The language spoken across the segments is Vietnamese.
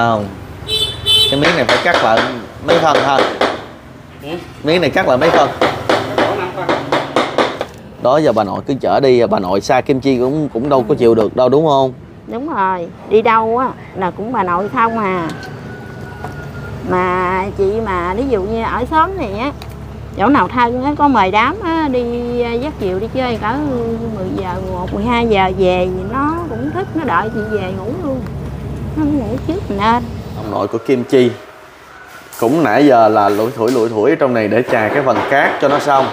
không? Cái miếng này phải cắt lại mấy phân ha Ừ. miếng này cắt lại mấy phân đó giờ bà nội cứ chở đi bà nội xa kim chi cũng cũng đâu có chịu được đâu đúng không? Đúng rồi đi đâu á là cũng bà nội không à. Mà chị mà ví dụ như ở xóm này á chỗ nào thân á có mời đám á đi dắt chiều đi chơi cỡ 10 giờ 1, 12 giờ về thì nó cũng thức nó đợi chị về ngủ luôn không ngủ trước nên. Ông nội của kim chi cũng nãy giờ là lủi thủi lủi thủi ở trong này để chà cái phần cát cho nó xong.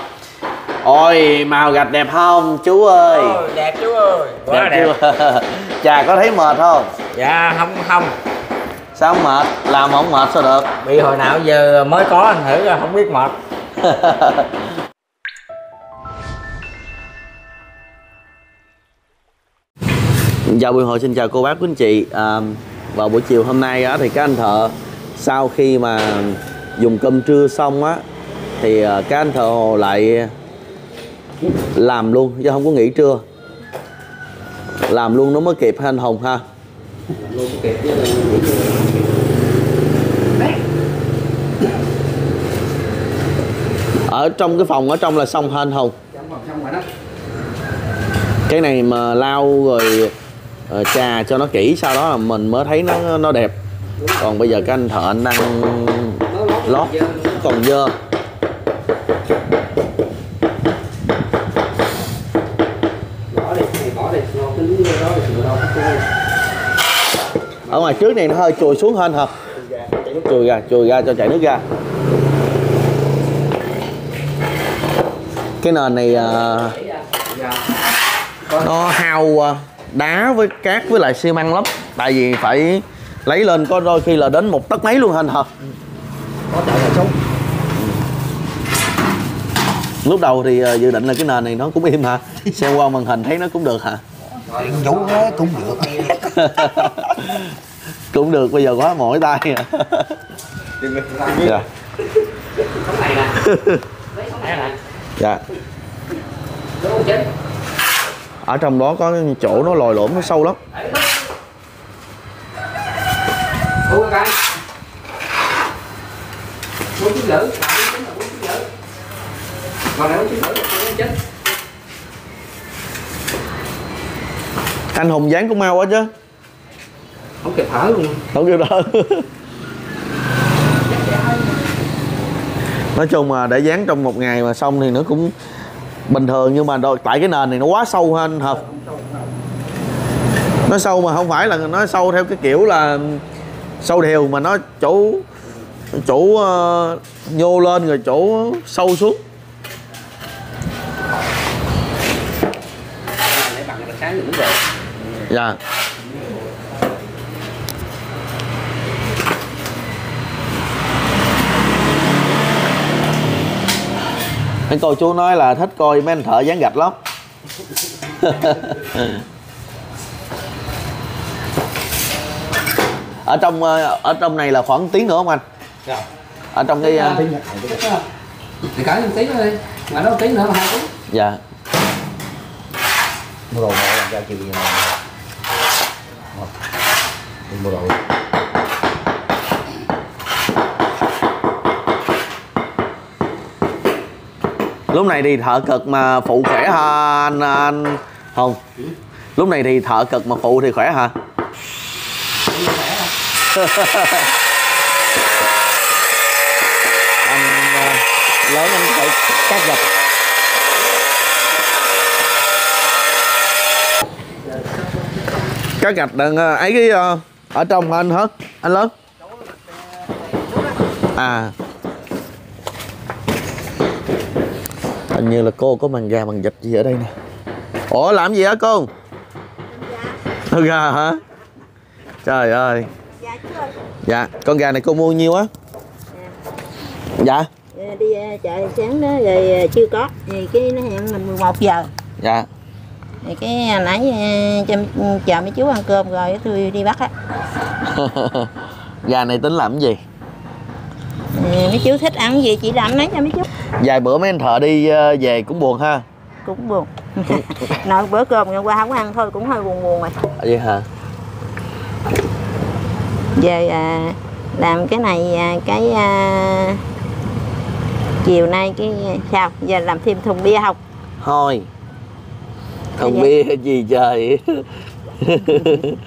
Ôi màu gạch đẹp không chú ơi? Ôi, đẹp chú ơi. Quá đẹp, chưa? Chà có thấy mệt không? Dạ không không. Sao không mệt? Làm không mệt sao được? Bị hồi nào giờ mới có anh thử ra không biết mệt Chào buổi hội xin chào cô bác quý anh chị. À, Vào buổi chiều hôm nay á, thì các anh thợ Sau khi mà dùng cơm trưa xong á Thì à, các anh thợ hồ lại Làm luôn chứ không có nghỉ trưa. Làm luôn nó mới kịp ha anh Hùng ha. Ở trong cái phòng ở trong là xong ha anh Hùng cái này mà lau rồi ờ, cho nó kỹ sau đó là mình mới thấy nó nó đẹp. Còn bây giờ các anh thợ anh đang lót còn dơ. Ở ngoài trước này nó hơi chùi xuống hơn hả? Chùi ra chùi ra cho chảy nước ra. Cái nền này uh, nó hao uh, đá với cát với lại xi măng lắm. Tại vì phải lấy lên có đôi khi là đến một tấc mấy luôn hả anh hả? Có chạy là xuống lúc đầu thì à, dự định là cái nền này nó cũng im hả? Xem qua màn hình thấy nó cũng được hả? Điện vũ đó cũng được. Cũng được bây giờ quá mỏi tay à. Dạ. Dạ ở trong đó có chỗ nó lồi lõm nó sâu lắm. Anh hùng dán cũng mau quá chứ. Không kịp thở luôn. Không kêu đó nói chung mà để dán trong một ngày mà xong thì nó cũng bình thường nhưng mà đôi, tại cái nền này nó quá sâu anh hợp. Nó sâu mà không phải là nó sâu theo cái kiểu là sâu đều mà nó chỗ chỗ uh, nhô lên rồi chỗ sâu xuống. Dạ mấy cô chú nói là thích coi mấy anh thợ dán gạch lắm. Ở trong ờ, ở trong này là khoảng tiếng nữa không anh? Ở trong cái ờ, thì cả một tí nữa đi. Mà nó một tí nữa là hai tiếng. Dạ. Mua đồ mẹ làm ra chiều gì đi mua đồ lúc này thì thợ cực mà phụ khỏe ha anh anh? Không. Lúc này thì thợ cực mà phụ thì khỏe hả? Anh ờ, lớn anh phải cắt gạch. Cắt gạch đừng ờ, ấy cái ờ, ở trong anh hết anh lớn. À hình như là cô có màn gà bằng vịt gì ở đây nè. Ủa làm gì hả cô? Con gà hả? Trời ơi. Dạ con gà này cô mua nhiêu á? Dạ. Đi ờ, chợ sáng đó rồi ờ, chưa có. Thì cái nó hẹn mình 11 giờ. Dạ. Thì cái nãy ờ, cho chờ mấy chú ăn cơm rồi tôi đi bắt á. Gà này tính làm cái gì Ừ, mấy chú thích ăn gì? Chị làm nấy cho mấy chú. Vài bữa mấy anh thợ đi ờ, về cũng buồn ha. Cũng buồn. Nội bữa cơm ngày qua không ăn thôi cũng hơi buồn buồn rồi. À, vậy hả? Giờ à, làm cái này à, cái à, chiều nay cái sao? Giờ làm thêm thùng bia không? Thôi. Thùng Dạ. bia gì trời?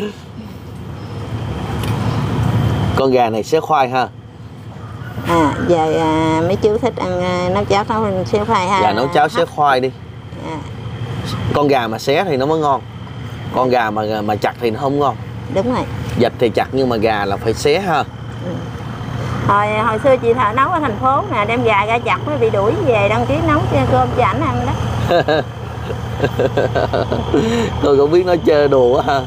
Con gà này xé khoai ha à giờ à, mấy chú thích ăn à, nấu cháo nấu xéo khoai ha? Gà nấu cháo xé khoai đi. À, con gà mà xé thì nó mới ngon. Con gà mà mà chặt thì nó không ngon. Đúng rồi. Vịt thì chặt nhưng mà gà là phải xé ha. Hồi hồi xưa chị thợ nấu ở thành phố nè đem gà ra chặt mới bị đuổi về đăng ký nấu cơm cho ảnh ăn đó. Tôi cũng biết nó chơi đùa ha.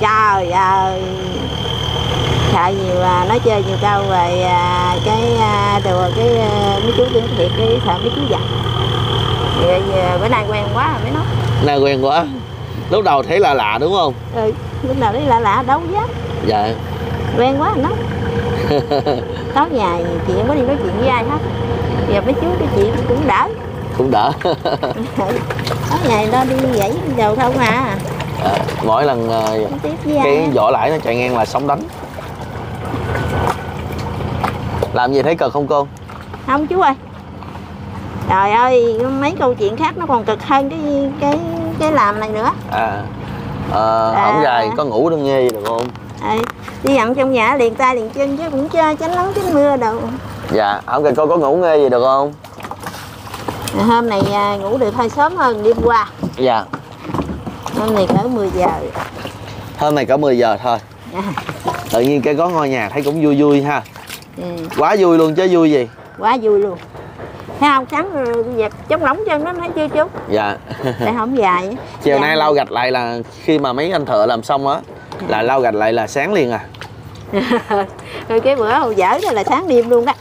Trời ơi sợ nhiều à, nói chơi nhiều câu về à, cái à, đùa cái à, mấy chú tiếng thiệt cái sợ mấy chú giặt giờ bữa nay quen quá rồi mới nói. Nay quen quá. Lúc đầu thấy lạ lạ đúng không? Ừ lúc nào đấy lạ lạ đâu dám dạ. Quen quá rồi nói. Tối nhà chị không có đi nói chuyện với ai hết. Giờ mấy chú cái chị cũng đỡ. Cũng đỡ. Tối ngày đó đi đi đầu không à. À, mỗi lần ai cái vỏ lãi nó chạy ngang là sóng đánh làm gì thấy cực không cô? Không chú ơi. Trời ơi mấy câu chuyện khác nó còn cực hơn cái cái cái làm này nữa. À ờ, À. ổng gài có ngủ đừng nghe gì được không? Ê, đi dặn trong nhà liền tay liền chân chứ cũng chơi tránh nắng tránh mưa đâu. Dạ ổng gài cô có ngủ nghe gì được không? Hôm này à, ngủ được hơi sớm hơn đêm qua. Dạ. Hôm này cỡ 10 giờ. Hôm nay cả 10 giờ thôi. À, tự nhiên cái có ngôi nhà thấy cũng vui vui ha ừ, quá vui luôn chứ vui gì? Quá vui luôn. Thấy không sáng dẹp chống lỏng chân nó thấy chưa chú? Dạ. Tại không dài. Chiều Dạ. nay lau gạch lại là khi mà mấy anh thợ làm xong á là lau gạch lại là sáng liền à. Rồi cái bữa hồi dở đó là sáng đêm luôn đó.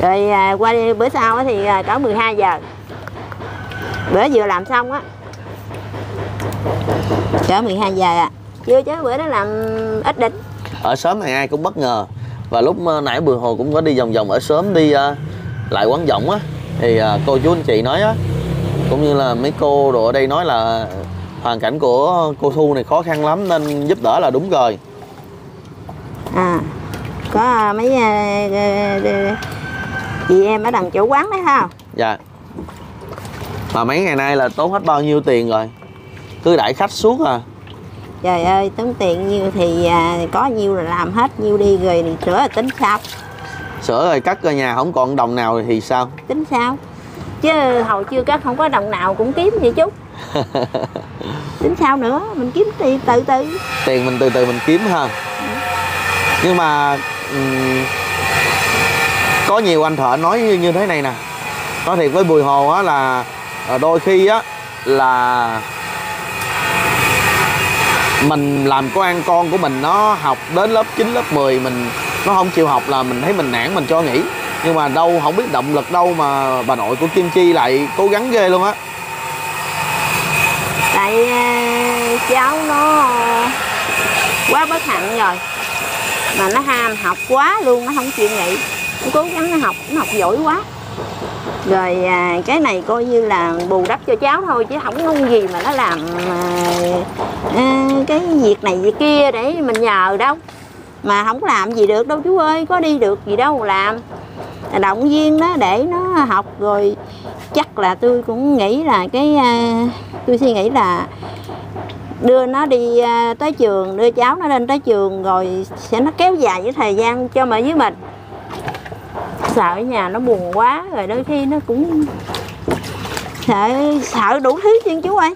Rồi à, qua đi- bữa sau á thì à, cỡ 12 giờ. Bữa vừa làm xong á. Cỡ 12 giờ à. Chưa chứ bữa đó làm ít đỉnh. Ở xóm này ai cũng bất ngờ và lúc nãy bùi hồ cũng có đi vòng vòng ở xóm đi ờ, lại quán giọng á thì ờ, cô chú anh chị nói á cũng như là mấy cô đồ ở đây nói là hoàn cảnh của cô thu này khó khăn lắm nên giúp đỡ là đúng rồi. À có à, mấy à, à, à, chị em ở đằng chỗ quán đấy ha? Dạ. Mà mấy ngày nay là tốn hết bao nhiêu tiền rồi? Cứ đãi khách suốt à trời ơi tốn tiền nhiêu thì à, có nhiêu là làm hết nhiêu đi rồi thì sửa là tính sao? Sửa rồi cắt ở nhà không còn đồng nào thì sao? Tính sao? Chứ hồi chưa cắt không có đồng nào cũng kiếm vậy chú. Tính sao nữa mình kiếm tiền từ từ. Tiền mình từ từ mình kiếm ha. Nhưng mà ừm, có nhiều anh thợ nói như, như thế này nè. Nói thiệt với bùi hồ á là ờ, đôi khi á là mình làm có ăn con của mình nó học đến lớp 9, lớp 10 mình nó không chịu học là mình thấy mình nản mình cho nghỉ. Nhưng mà đâu không biết động lực đâu mà bà nội của Kim Chi lại cố gắng ghê luôn á. Tại ờ, cháu nó quá bất hạnh rồi. Mà nó ham học quá luôn nó không chịu nghỉ. Nó cố gắng nó học nó học giỏi quá rồi à, cái này coi như là bù đắp cho cháu thôi chứ không có gì mà nó làm à, à, cái việc này việc kia để mình nhờ đâu. Mà không làm gì được đâu chú ơi có đi được gì đâu làm. À, động viên nó để nó học rồi chắc là tôi cũng nghĩ là cái à, tôi suy nghĩ là đưa nó đi à, tới trường đưa cháu nó lên tới trường rồi sẽ nó kéo dài cái thời gian cho mà với mình sợ ở nhà nó buồn quá rồi đôi khi nó cũng sợ sợ đủ thứ chứ chú ơi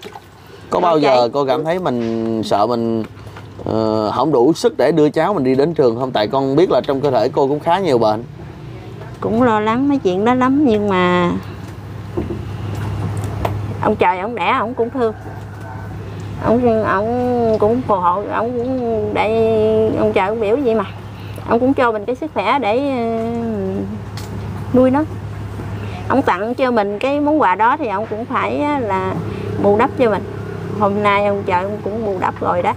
có bao giờ cô cảm thấy mình sợ mình ờ, không đủ sức để đưa cháu mình đi đến trường không? Tại con biết là trong cơ thể cô cũng khá nhiều bệnh. Cũng lo lắng mấy chuyện đó lắm nhưng mà ông trời ông đẻ ông cũng thương. Ông ông cũng phù hộ ông cũng để ông trời cũng biểu vậy mà. Ông cũng cho mình cái sức khỏe để ờ, nuôi nó. Ông tặng cho mình cái món quà đó thì ông cũng phải là bù đắp cho mình. Hôm nay ông trời ông cũng bù đắp rồi đó.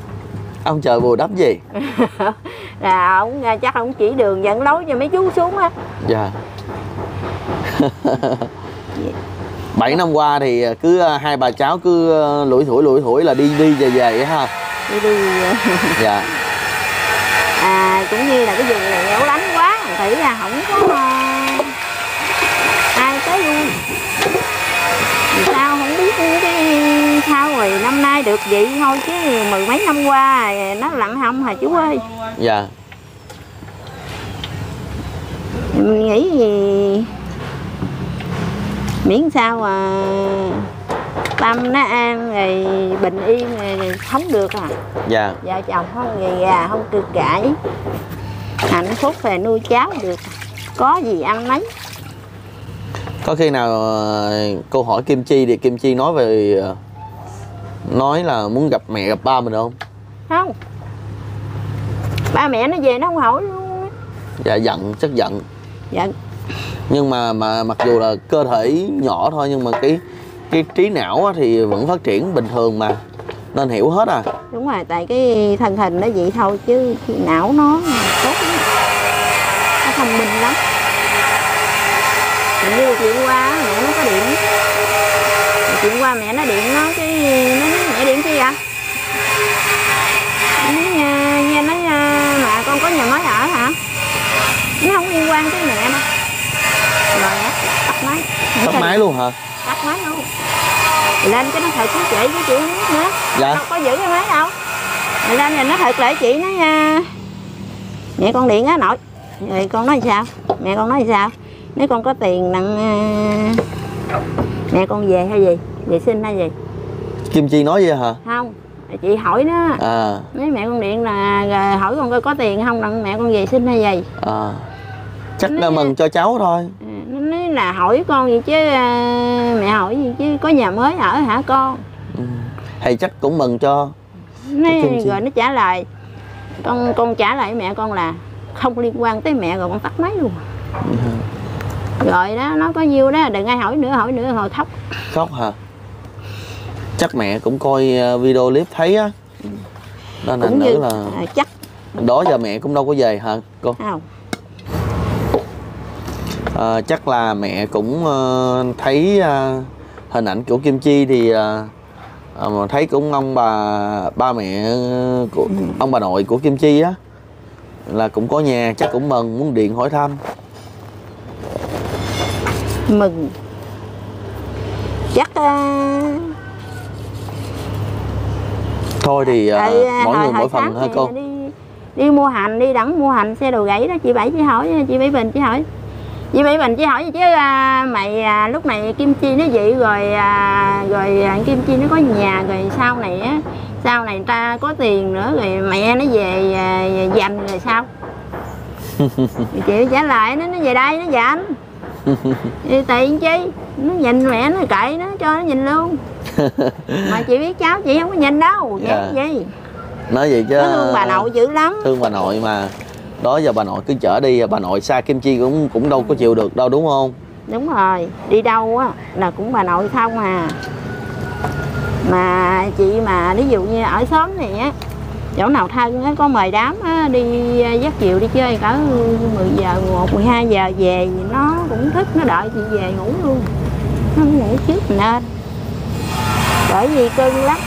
Ông trời bù đắp gì? Là ông chắc ông chỉ đường dẫn lối cho mấy chú xuống á. Dạ. Bảy năm qua thì cứ ờ, hai bà cháu cứ ờ, lủi thủi lủi thủi là đi đi về về ha. Đi đi dạ. À, cũng như là cái vùng này nghèo lánh quá thủy là không có à, ai tới luôn vì sao không biết cái sao rồi năm nay được vậy thôi chứ mười mấy năm qua nó lặng không hả chú ơi? Dạ. Mình nghĩ gì? Miễn sao mà tâm nó an rồi bình yên rồi sống được à. Dạ. Vợ chồng không gầy gà không cực cãi. Hạnh phúc về nuôi cháu được. Có gì ăn nấy. Có khi nào ờ, câu hỏi kim chi thì kim chi nói về ờ, nói là muốn gặp mẹ gặp ba mình không? Không. Ba mẹ nó về nó không hỏi luôn dạ giận chắc giận. Dạ nhưng mà mà mặc dù là cơ thể nhỏ thôi nhưng mà cái cái trí não thì vẫn phát triển bình thường mà. Nên hiểu hết à. Đúng rồi tại cái thân hình nó vậy thôi chứ não nó tốt lắm. Nó thông minh lắm. Như chuyện qua á, mẹ nó có điện chuyện qua mẹ nó điện nó cái nó nói mẹ điện chi vậy Nó nói, "À, nghe nói à, mà con có nhà mới ở hả nó không liên quan tới mẹ đâu rồi á tắt máy Không tắt cần- máy luôn hả tắt máy luôn Lên cái nó thật với chị với chị không biết nữa dạ. Đâu có giữ cái máy đâu. Rồi lên rồi nó thật lại chị nói nha mẹ con điện á nội. Rồi con nói sao? Mẹ con nói sao? Nếu con có tiền nặng à, mẹ con về hay gì? Về xin hay gì? Kim chi nói vậy hả? Không. Chị hỏi nó. À. Nói mẹ con điện là rồi hỏi con coi có tiền không nặng mẹ con về xin hay gì? À. Chắc là mừng cho cháu thôi. À, nó là hỏi con gì chứ à, mẹ hỏi gì chứ có nhà mới ở hả con? Ừ. hay chắc cũng mừng cho chi. rồi nó trả lời. Con con trả lời mẹ con là không liên quan tới mẹ rồi con tắt máy luôn. Rồi đó nó có nhiêu đó đừng ai hỏi nữa hỏi nữa hồi khóc khóc hả? Chắc mẹ cũng coi ờ, video clip thấy á. Nên là nữ là à, chắc. Đó giờ mẹ cũng đâu có về hả cô? Không Ờ, chắc là mẹ cũng ờ, thấy ờ, hình ảnh của Kim Chi thì ờ, mà thấy cũng ông bà ba mẹ của ông bà nội của Kim Chi á là cũng có nhà chắc cũng mừng muốn điện hỏi thăm. Mừng. Chắc à, thôi thì tại, à, mỗi hồi- người mỗi phần thì cô. đi đi mua hành đi đẳng mua hành xe đồ gãy đó chị bảy chị hỏi chị bảy bình chị hỏi chị bảy bình chị hỏi gì chứ à, mày à, lúc này kim chi nó vậy rồi à, rồi à, kim chi nó có nhà rồi sau này á sau này ta có tiền nữa rồi mẹ nó về à, dành rồi sao? Chị trả lời nó nó về đây nó dành thì tiền chi? Nó nhìn mẹ nó cậy nó cho nó nhìn luôn. Mà chị biết cháu chị không có nhìn đâu Dạ. dạ. gì nói vậy chứ thương bà nội dữ lắm. Thương bà nội mà đó giờ bà nội cứ chở đi bà nội xa Kim Chi cũng cũng đâu có chịu được đâu đúng không? Đúng rồi đi đâu á là cũng bà nội không à. Mà chị mà ví dụ như ở xóm này á chỗ nào thân á có mời đám á đi à, dắt chiều đi chơi cỡ 10 giờ 1, 12 giờ về thì nó cũng thức nó đợi chị về ngủ luôn. Nó không ngủ trước mình nên bởi vì cưng lắm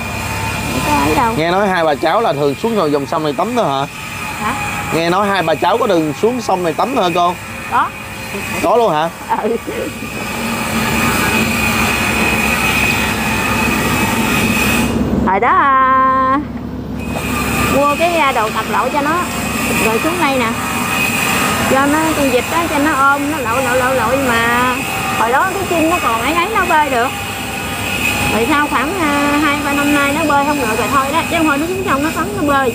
không có ấy đâu. Nghe nói hai bà cháu là thường xuống ngồi dòng sông này tắm thôi hả? Hả nghe nói hai bà cháu có đường xuống sông này tắm thôi hả cô? Đó có luôn hả? Ừ. hồi đó à, mua cái à, đồ tập lậu cho nó rồi xuống đây nè. Cho nó con vịt đó cho nó ôm nó lội lội lội lội mà hồi đó cái chân nó còn ấy ấy nó bơi được. Rồi sau khoảng à, hai ba năm nay nó bơi không được rồi thôi đó chứ hồi nó xuống sông nó tắm nó bơi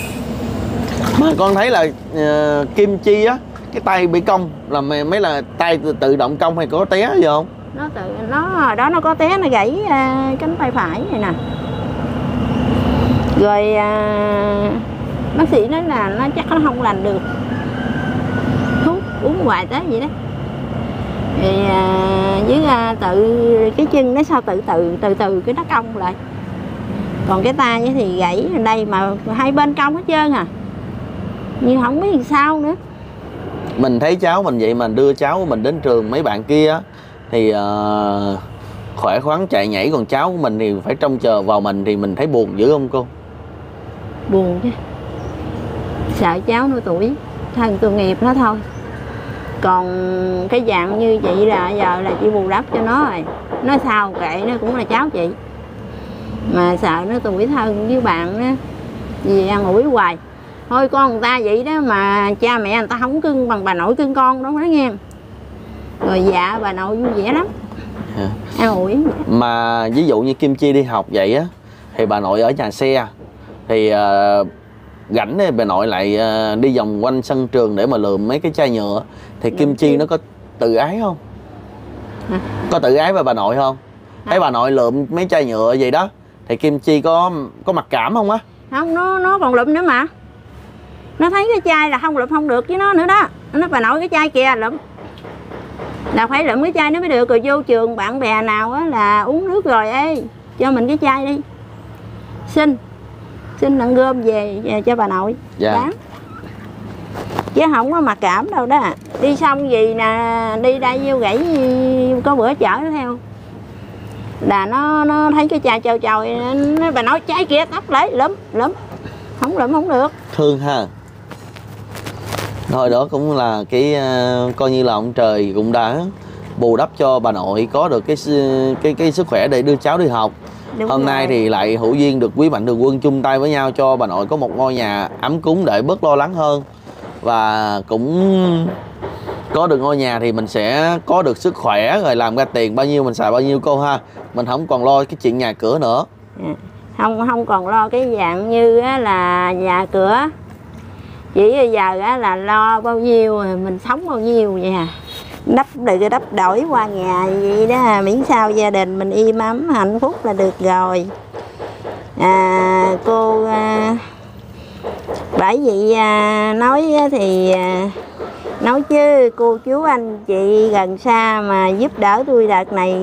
mà con thấy là uh, Kim Chi á cái tay bị cong là mày mấy là tay tự, tự động cong hay có té gì không? Nó tự nó hồi đó nó có té nó gãy uh, cánh tay phải này nè. Rồi uh, bác sĩ nói là nó chắc nó không lành được. Thuốc uống hoài tới vậy đó. Thì uh, với uh, tự cái chân nó sao tự tự từ từ cái nó cong lại. Còn cái tay thì gãy ở đây mà hai bên cong hết trơn à nhưng không biết làm sao nữa. Mình thấy cháu mình vậy mà đưa cháu của mình đến trường mấy bạn kia thì ờ, khỏe khoắn chạy nhảy còn cháu của mình thì phải trông chờ vào mình thì mình thấy buồn dữ không cô? Buồn chứ. Sợ cháu nó tuổi thân tội nghiệp nó thôi. Còn cái dạng như chị là giờ là chị bù đắp cho nó rồi. Nó sao kệ nó cũng là cháu chị. Mà sợ nó tuổi thân với bạn á vì ăn ủi hoài thôi con người ta vậy đó mà cha mẹ người ta không cưng bằng bà nội cưng con đâu đó nghe. Rồi dạ bà nội vui vẻ lắm. Dạ. ăn ủi. Mà ví dụ như kim chi đi học vậy á thì bà nội ở nhà xe. Thì uh, rảnh thì bà nội lại ờ, đi vòng quanh sân trường để mà lượm mấy cái chai nhựa. Thì kim chi nó có tự ái không? Hả? có tự ái với bà nội không? Thấy bà nội lượm mấy chai nhựa vậy đó thì kim chi có có mặc cảm không á? Không nó nó còn lụm nữa mà nó thấy cái chai là không lụm không được với nó nữa đó. Nó bà nội cái chai kìa lụm. Là phải lụm cái chai nó mới được. Rồi vô trường bạn bè nào á là uống nước rồi ê cho mình cái chai đi. Xin xin đặng gom về, về cho bà nội. Dạ. bán chứ không có mặc cảm đâu đó. Đi xong gì nè đi đây vô gãy có bữa chở nó theo. Là nó nó thấy cái chai trâu trâu nó bà nói trái kia tóc lấy lắm lắm không lụm không được. Thương ha thôi đó cũng là cái ờ, coi như là ông trời cũng đã bù đắp cho bà nội có được cái cái cái sức khỏe để đưa cháu đi học. Đúng hôm nay rồi. thì lại hữu duyên được quý mạnh thường quân chung tay với nhau cho bà nội có một ngôi nhà ấm cúng để bớt lo lắng hơn. Và cũng có được ngôi nhà thì mình sẽ có được sức khỏe rồi làm ra tiền bao nhiêu mình xài bao nhiêu cô ha. Mình không còn lo cái chuyện nhà cửa nữa. Không không còn lo cái dạng như là nhà cửa chỉ bây giờ á, là lo bao nhiêu rồi mình sống bao nhiêu vậy à đắp được đắp đổi qua nhà vậy đó miễn sao gia đình mình im ấm hạnh phúc là được rồi. À, cô à, bởi vậy à, nói thì à, nói chứ cô chú anh chị gần xa mà giúp đỡ tôi đợt này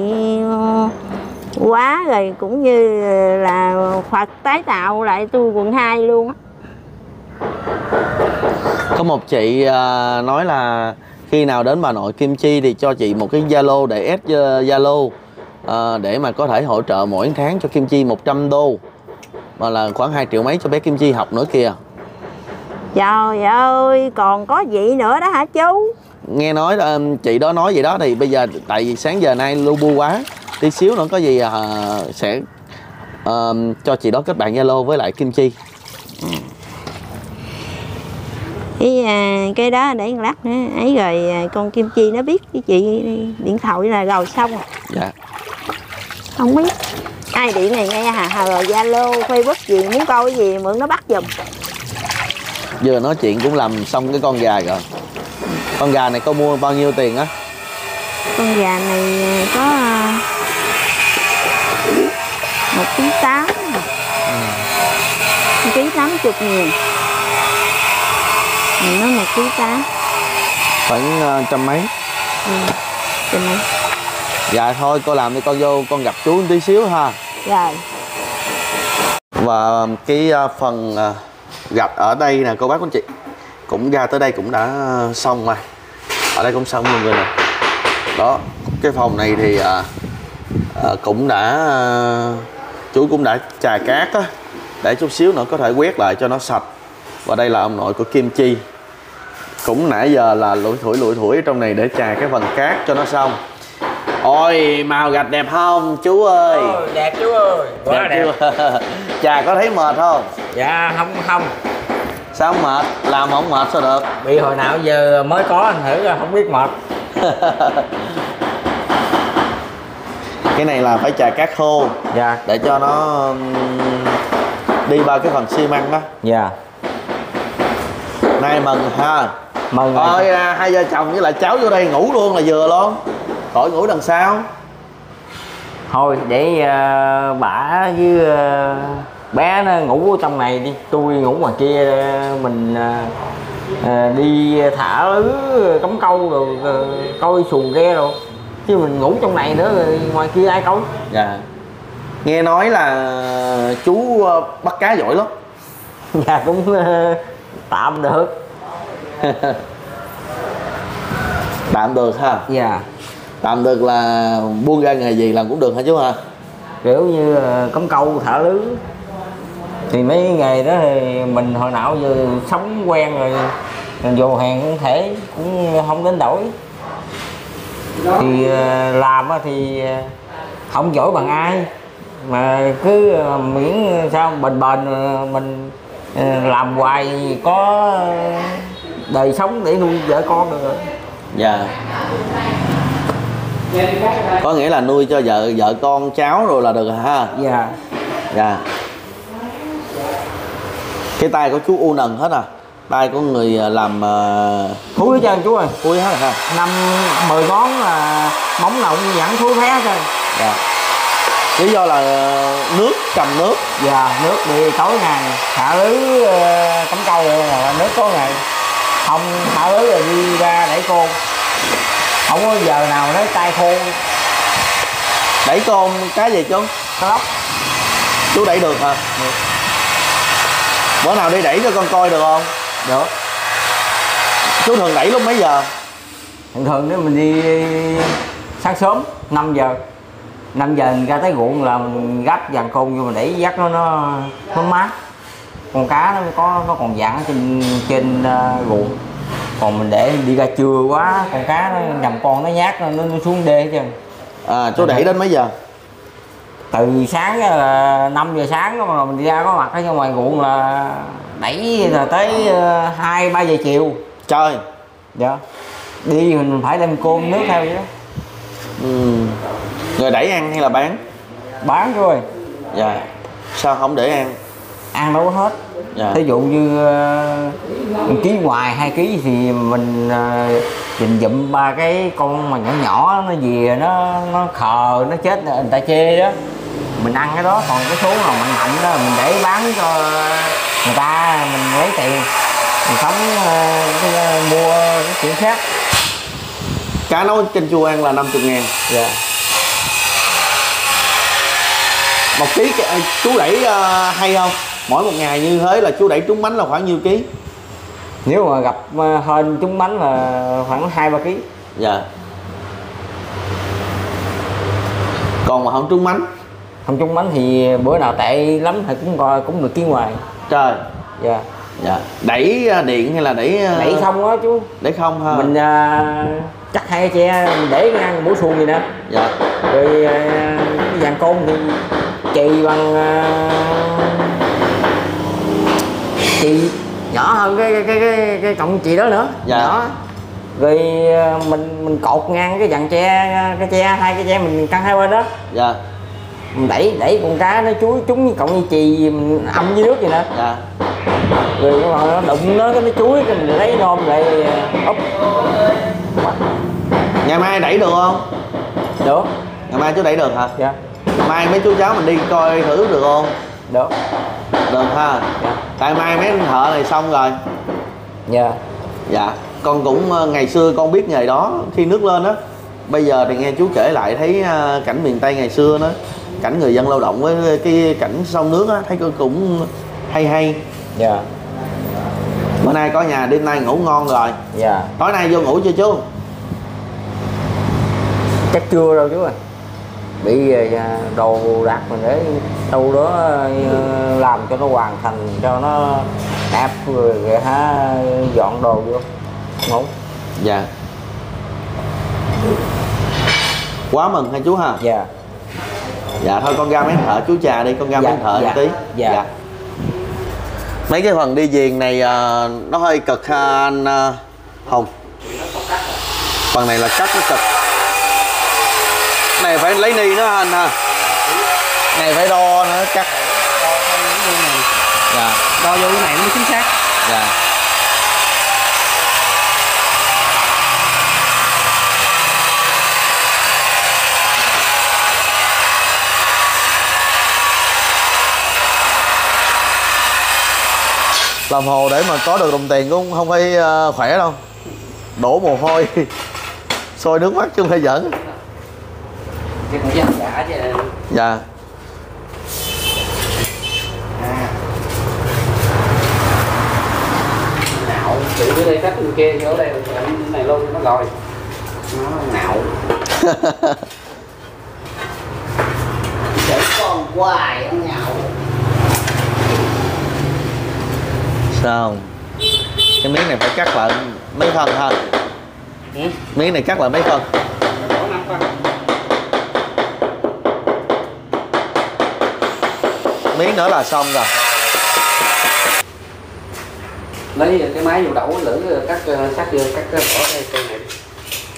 quá rồi cũng như là Phật tái tạo lại tôi quận 2 luôn á có một chị à, nói là khi nào đến bà nội Kim Chi thì cho chị một cái Zalo để ép ờ, Zalo à, để mà có thể hỗ trợ mỗi tháng cho Kim Chi 100 đô. Mà là khoảng 2 triệu mấy cho bé Kim Chi học nữa kìa. Trời ơi còn có gì nữa đó hả chú? Nghe nói ờ, chị đó nói vậy đó thì bây giờ tại vì sáng giờ nay lu bu quá tí xíu nữa có gì à, sẽ ờ, cho chị đó kết bạn Zalo với lại Kim Chi cái à, cái đó để một lát nữa. Ấy rồi à, con Kim Chi nó biết cái chị điện thoại là rồi xong rồi. dạ. Không biết. Ai điện này nghe hả? Hờ rồi Zalo Facebook gì muốn coi cái gì mượn nó bắt giùm. Vừa nói chuyện cũng làm xong cái con gà rồi. Con gà này có mua bao nhiêu tiền á? Con gà này à, có một ký tám. Một ký tám chục nghìn mình nói một ký tám khoảng ờ, trăm mấy. Ừ. Chừng này. dạ thôi cô làm đi con vô con gặp chú một tí xíu ha. Rồi và cái ờ, phần ờ, gạch ở đây nè cô bác anh chị cũng ra tới đây cũng đã xong rồi. Ở đây cũng xong luôn rồi nè. Đó cái phòng này thì ờ, ờ, cũng đã ờ, chú cũng đã chà cát á. Để chút xíu nữa có thể quét lại cho nó sạch và đây là ông nội của Kim Chi. Cũng nãy giờ là lủi thủi lủi thủi ở trong này để chà cái phần cát cho nó xong. Ôi màu gạch đẹp không chú ơi? Ôi, đẹp chú ơi. Quá đẹp, chưa chà có thấy mệt không? Dạ không không. Sao không mệt? Làm không mệt sao được? Bị hồi nào giờ mới có anh thử không biết mệt. Cái này là phải chà cát khô dạ. để cho nó đi vào cái phần xi măng đó. Dạ nay mừng ha? Mừng thôi à, hai vợ chồng với lại cháu vô đây ngủ luôn là vừa luôn. Khỏi ngủ đằng sau. Thôi để ờ, bả với ờ, bé nó ngủ ở trong này đi. Tôi ngủ ngoài kia ờ, mình ờ, đi thả lưới cắm câu rồi ờ, coi xuồng ghe rồi. Chứ mình ngủ trong này nữa rồi ngoài kia ai coi? Dạ. Nghe nói là chú bắt cá giỏi lắm. Dạ cũng ờ, tạm được. Tạm được ha? Dạ. Tạm được là buông ra nghề gì làm cũng được hả chú ha kiểu như cắm câu thả lưới. Thì mấy nghề đó thì mình hồi nào giờ sống quen rồi rồi vô hàng cũng thể cũng không đến đổi. Thì ờ, làm thì ờ, không giỏi bằng ai. Mà cứ ờ, miễn sao bền bền mình làm hoài có đời sống để nuôi vợ con được. Rồi dạ. Có nghĩa là nuôi cho vợ vợ con cháu rồi là được ha dạ. Dạ. Cái tay của chú u nần hết à? Tay của người à, làm uh, thúi hết trơn chú ơi. Cuối hết à ha năm mười ngón là móng nào cũng vẫn thúi phé hết trơn dạ lý do là ờ, nước cầm nước. Dạ nước đi tối ngày thả lưới ờ, cắm câu rồi là nước tối ngày. Không thả lưới rồi đi ra đẩy côn không có giờ nào nói tay khô. Đẩy con cái gì chú cá lóc. Chú đẩy được hả? Bữa nào đi đẩy cho con coi được không? Được. Chú thường đẩy lúc mấy giờ? Thường thường nếu mình đi sáng sớm 5 giờ 5 giờ mình ra tới ruộng là mình gấp dàn côn vô mình để dắt nó nó nó mát. Con cá nó có nó còn dặn trên trên ờ, ruộng. Còn mình để đi ra trưa quá con cá nó nhầm con nó nhát nó, nó xuống đê hết trơn. À chú đẩy đến mấy giờ? Từ sáng là 5 giờ sáng mà mình đi ra có mặt ở trong ngoài ruộng là đẩy là tới ờ, hai ba giờ chiều. Trời. Dạ. Đi mình phải đem côn nước theo vậy đó ừ. người đẩy ăn hay là bán? Bán rồi dạ. Sao không để ăn? Ăn đâu có hết. Dạ. Thí dụ như ờ, một ký ngoài hai ký thì mình uh, dình dụm ba cái con mà nhỏ nhỏ nó về nó nó khờ nó chết người ta chê đó. Mình ăn cái đó còn cái số nào mạnh mạnh đó mình để bán cho người ta mình lấy tiền mình sống ờ, cái, ờ, mua cái chuyện khác cá nấu canh chua ăn là 50 ngàn. Dạ. Một ký cái- chú đẩy ờ, hay không? Mỗi một ngày như thế là chú đẩy trúng bánh là khoảng nhiêu ký? Nếu mà gặp ờ, hên trúng bánh là khoảng hai ba ký. Dạ. Còn mà không trúng bánh? Không trúng bánh thì bữa nào tệ lắm thì cũng coi cũng được ký ngoài trời. Dạ. Dạ. Đẩy điện hay là đẩy đẩy không á chú. đẩy không ha? Mình à, cắt hai che để ngang bổ xuồng vậy nè. Dạ. Rồi à, cái dàn côn thì chì bằng à, chì nhỏ hơn cái cái cái cái, cái cọng chì đó nữa. Dạ. nhỏ. Rồi à, mình mình cột ngang cái dàn tre cái tre hai cái tre mình căng hai bên đó. Dạ. Mình đẩy đẩy con cá nó chuối trúng với cọng chì mình âm với nước vậy nè. Dạ. Rồi nó đụng nó cái nó chuối cái mình lấy nôm lại úp ngày mai đẩy được không? Được. Ngày mai chú đẩy được hả? Dạ. Mai mấy chú cháu mình đi coi thử được không? Được. Được ha. Dạ. Tại mai mấy anh thợ này xong rồi. Dạ. Dạ. Con cũng ờ, ngày xưa con biết nghề đó khi nước lên á. Bây giờ thì nghe chú kể lại thấy ờ, cảnh miền tây ngày xưa đó cảnh người dân lao động với cái cảnh sông nước á thấy cũng hay hay. Dạ. Bữa nay có nhà đêm nay ngủ ngon rồi. Dạ. Tối nay vô ngủ chưa chú chắc chưa đâu chú ơi. Bị à, đồ đạc mình để đâu đó à, làm cho nó hoàn thành cho nó đẹp rồi, hả dọn đồ vô. Ngủ. Dạ. Quá mừng hai chú ha? Dạ. Dạ thôi con ra mấy thợ chú trà đi con ra Dạ, mấy thợ dạ, tí. dạ. mấy cái phần đi viền này ờ, nó hơi cực ha anh ờ, hồng phần này là cắt nó cực này phải lấy ni nữa ha anh ha. Này phải đo nữa cắt dạ. Đo vô cái này nó mới chính xác. Dạ. Làm hồ để mà có được đồng tiền cũng không phải ờ, khỏe đâu. Đổ mồ hôi. Sôi nước mắt chứ không phải giỡn chứ cũng chứ giả chứ dạ. Tự dưới đây cắt bên kia vô đây cái này luôn nó rồi nó nạo chở con hoài ở nhậu sao? Cái miếng này phải cắt lại mấy phân ha? Ừ. miếng này cắt lại mấy phân Đổ năm phân. Miếng nữa là xong rồi. Lấy cái máy vô đậu lửa cắt sắt vô cắt cái cái cây này.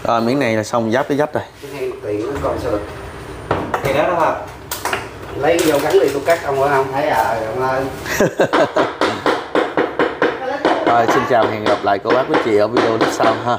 Rồi miếng này là xong giáp cái dách rồi. Cái mặt tiền nó còn sao được. Thì đó đó ha lấy vô gắn đi tôi cắt ông không thấy à ông ơi. Rồi xin chào hẹn gặp lại cô bác quý chị ở video tiếp sau ha.